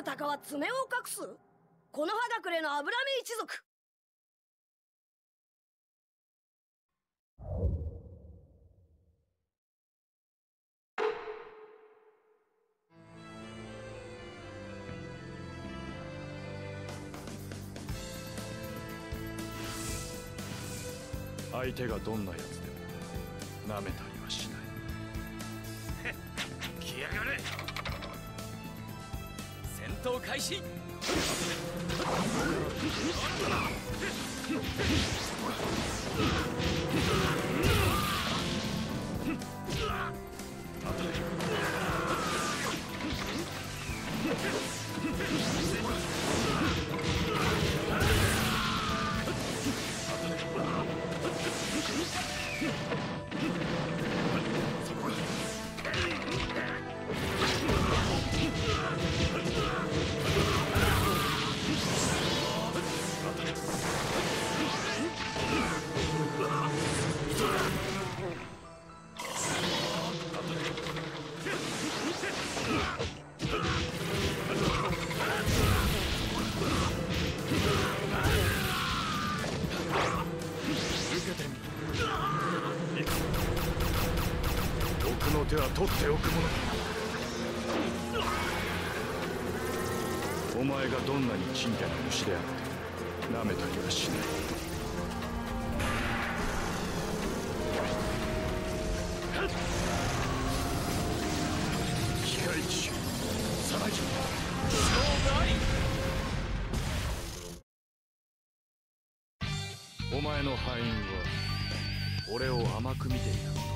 る鷹は爪を隠す？この葉隠れの油目一族。相手がどんなやつでも舐めたりはしない。戦闘開始。の手は取っておくものお前がどんなにちんたな虫であって舐めたりはしないお前の敗因は俺を甘く見ていた。